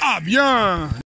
Ah bien.